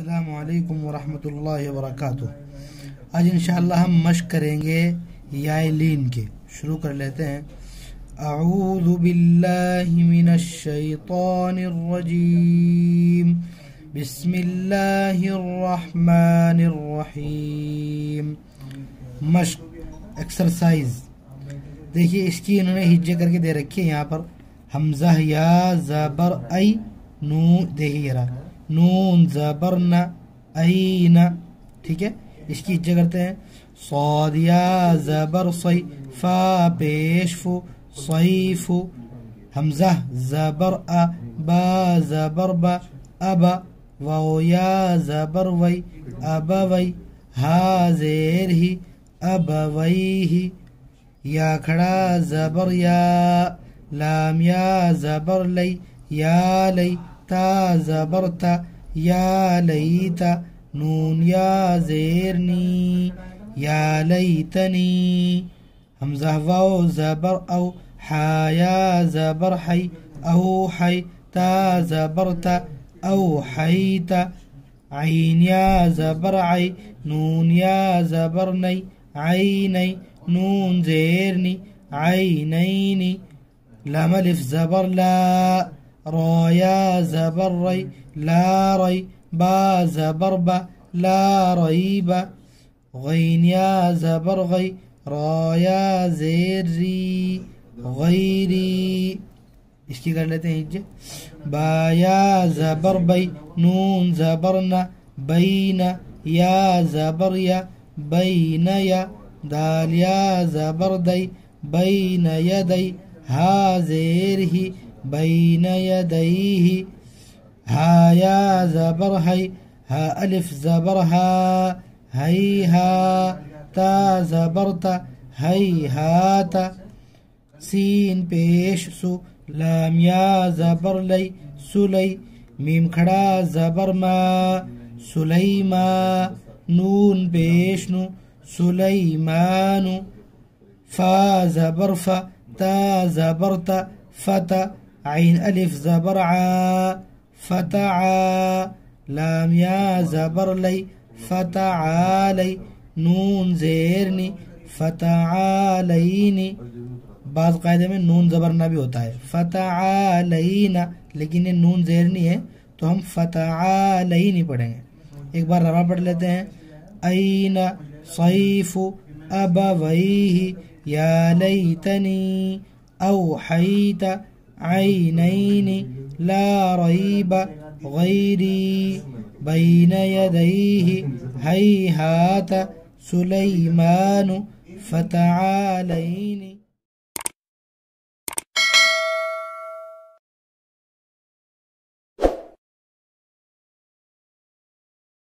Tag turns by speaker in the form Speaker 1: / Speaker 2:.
Speaker 1: असलकम वरहमतुल्लाहि वबरकातुह आज इंशाल्लाह हम मश करेंगे यालीन के। शुरू कर लेते हैं। अऊज़ु बिल्लाहि मिनश शैतानिर रजीम। बिस्मिल्लाहिर रहमानिर रहीम। मश्क एक्सरसाइज देखिए, इसकी इन्होंने हिज्जे करके दे रखी है यहाँ पर। हमजा या जबर आई नू देखिए नून, जबरन ऐन ठीक है? इसकी इज़्ज़त करते हैं। सौदिया, जबर सई फा पेशफु सईफु हमजा, जबर अ बा, जबर, ब, अब वया जबर वई अब वई हा, जेर, ही, अब वई ही, या, खड़ा, जबर, या, लाम, या, जबर, लई, या, लई تا زبرت يا ليت نون يا زيرني يا ليتني همزة واو زبر أو حيا زبر حي أو حي تا زبرت أو حيت عين يا زبر عي نون يا زبرني عيني نون زيرني عينيني لام الف زبر لا. رايا زبري لا ري با زبرب لا ريب غين يا زبرغي رايا زيري غيري इसकी कर लेते हैं हिज्जे बाया जबर बई नून जबरना बैन या जबर या बैन या दाल या जबर दई बैन यदई हा जेर ही بين يديه. ها يا زبر هي ها ألف زبرها. هيها تا زبرت هيهات سين پیش سو لام یا زبر لی سلی میم کھڑا زبر ما سلیما. نون پیش نو فا زبر فا تا زبرت فتا عين ألف زبر عا فتعا لام يا زبر لي فتعالي نون زيرني فتعاليني بعض कायदे में नून जबरना भी होता है फ़तआलैना लेकिन ये नून जेरनी है तो हम फ़तआलैनी पढ़ेंगे एक बार रवा पढ़ लेते हैं ऐना सैफु अबवैहि या लैतनी औहैत عينين لا ريب غيري بين يديه هيهات سليمان فتعالين